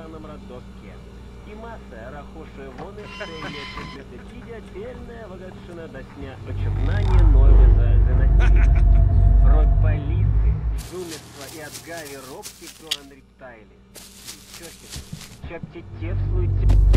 Денеля в шаном роддоске. І маса рахуше вони стає числити тідя, тельная вагатшина досня очепнання нове за зеносиль. Род полисы, жумества и отгави робки горан рептайли. Чохи, чапти тефслуйте.